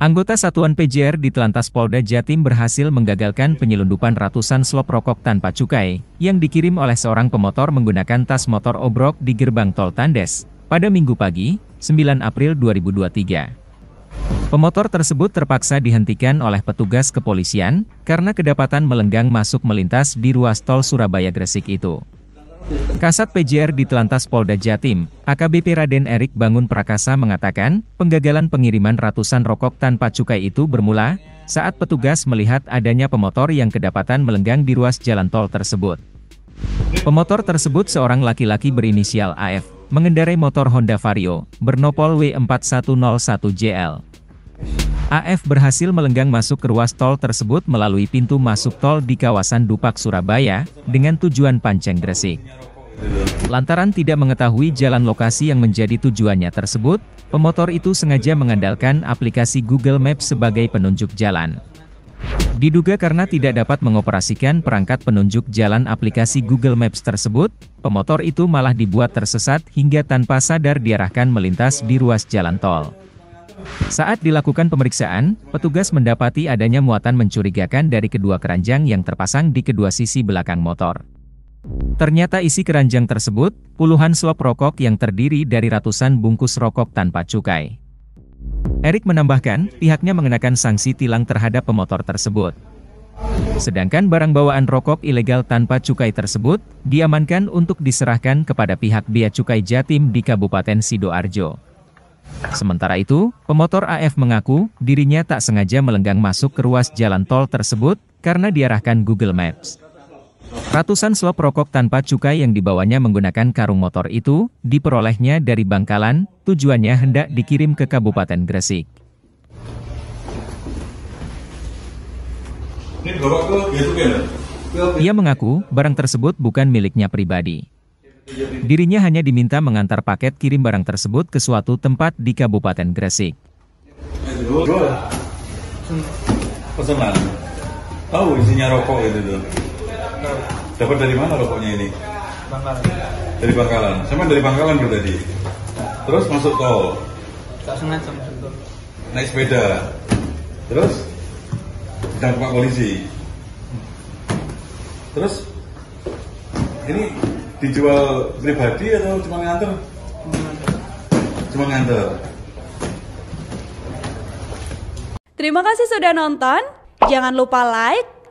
Anggota Satuan PJR di Telantas Polda Jatim berhasil menggagalkan penyelundupan ratusan slop rokok tanpa cukai yang dikirim oleh seorang pemotor menggunakan tas motor obrok di gerbang tol Tandes pada Minggu pagi, 9 April 2023. Pemotor tersebut terpaksa dihentikan oleh petugas kepolisian karena kedapatan melenggang masuk melintas di ruas tol Surabaya Gresik itu. Kasat PJR di Telantas Polda Jatim, AKBP Raden Erik Bangun Prakasa mengatakan, penggagalan pengiriman ratusan rokok tanpa cukai itu bermula saat petugas melihat adanya pemotor yang kedapatan melenggang di ruas jalan tol tersebut. Pemotor tersebut seorang laki-laki berinisial AF, mengendarai motor Honda Vario, bernopol W4101JL. AF berhasil melenggang masuk ke ruas tol tersebut melalui pintu masuk tol di kawasan Dupak Surabaya, dengan tujuan Panceng Gresik. Lantaran tidak mengetahui jalan lokasi yang menjadi tujuannya tersebut, pemotor itu sengaja mengandalkan aplikasi Google Maps sebagai penunjuk jalan. Diduga karena tidak dapat mengoperasikan perangkat penunjuk jalan aplikasi Google Maps tersebut, pemotor itu malah dibuat tersesat hingga tanpa sadar diarahkan melintas di ruas jalan tol. Saat dilakukan pemeriksaan, petugas mendapati adanya muatan mencurigakan dari kedua keranjang yang terpasang di kedua sisi belakang motor. Ternyata isi keranjang tersebut, puluhan slop rokok yang terdiri dari ratusan bungkus rokok tanpa cukai. Erik menambahkan, pihaknya mengenakan sanksi tilang terhadap pemotor tersebut. Sedangkan barang bawaan rokok ilegal tanpa cukai tersebut, diamankan untuk diserahkan kepada pihak Bea Cukai Jatim di Kabupaten Sidoarjo. Sementara itu, pemotor AF mengaku dirinya tak sengaja melenggang masuk ke ruas jalan tol tersebut karena diarahkan Google Maps. Ratusan slop rokok tanpa cukai yang dibawanya menggunakan karung motor itu diperolehnya dari Bangkalan, tujuannya hendak dikirim ke Kabupaten Gresik. Ia mengaku barang tersebut bukan miliknya pribadi. Dirinya hanya diminta mengantar paket kirim barang tersebut ke suatu tempat di Kabupaten Gresik. Pesanan. Tahu isinya rokok itu tuh. Dapat dari mana rokoknya ini? Bangkalan. Dari Bangkalan. Sama dari Bangkalan berarti. Terus masuk tol. Tak sengaja masuk tol. Naik sepeda. Terus dan Pak polisi. Terus ini dijual pribadi atau cuma nganter? Cuma nganter. Terima kasih sudah nonton. Jangan lupa like,